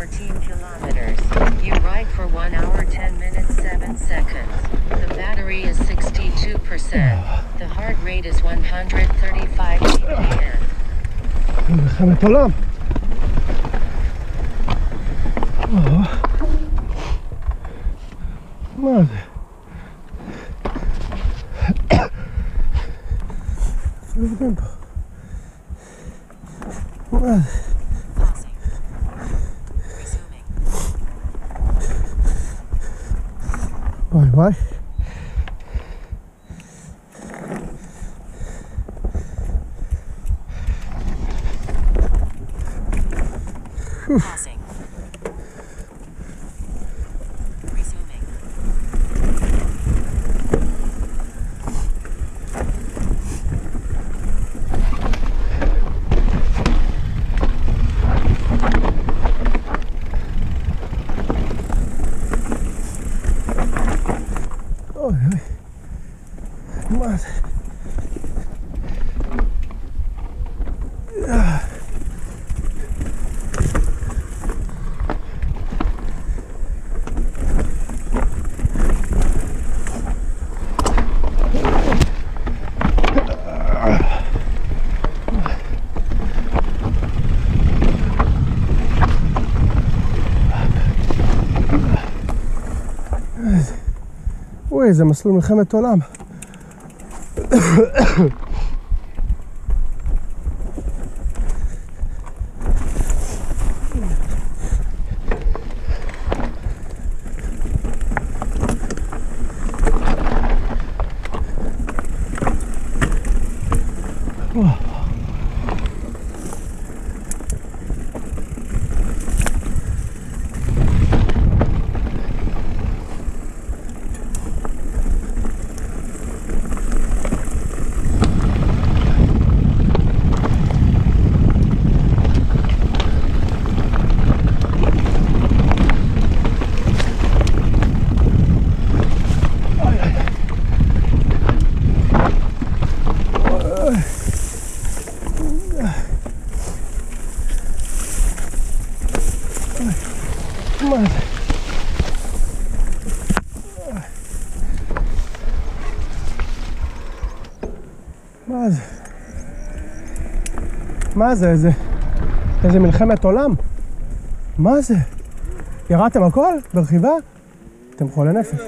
14 kilometers. You ride for 1 hour 10 minutes 7 seconds. The battery is 62%. The heart rate is 135 ppm. מלחמת עולם. או. מה זה? עובדים פה. מה זה? my wife. Passing. מה זה? אוי, זה מסלול מלחמת עולם. מה זה? מה זה? מה זה? איזה, איזה מלחמת עולם? מה זה? ירדתם הכל? ברכיבה? אתם חולי נפש.